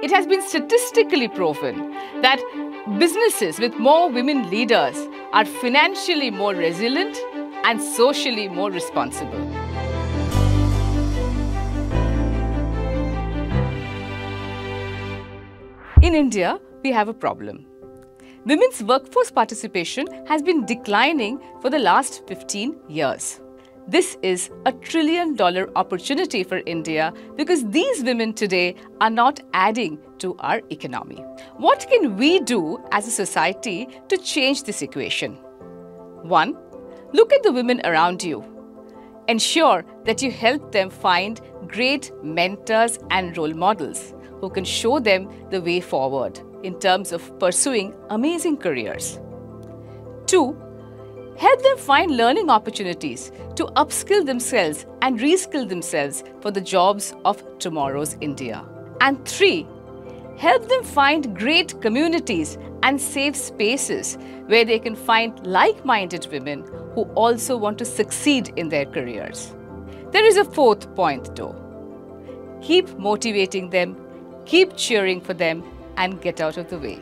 it has been statistically proven that businesses with more women leaders are financially more resilient and socially more responsible. In India, we have a problem. Women's workforce participation has been declining for the last 15 years. This is a trillion dollar opportunity for India because these women today are not adding to our economy. What can we do as a society to change this equation? One, look at the women around you. Ensure that you help them find great mentors and role models who can show them the way forward in terms of pursuing amazing careers. Two, help them find learning opportunities to upskill themselves and reskill themselves for the jobs of tomorrow's India. And three, help them find great communities and safe spaces where they can find like minded women who also want to succeed in their careers. There is a fourth point though. Keep motivating them, keep cheering for them, and get out of the way.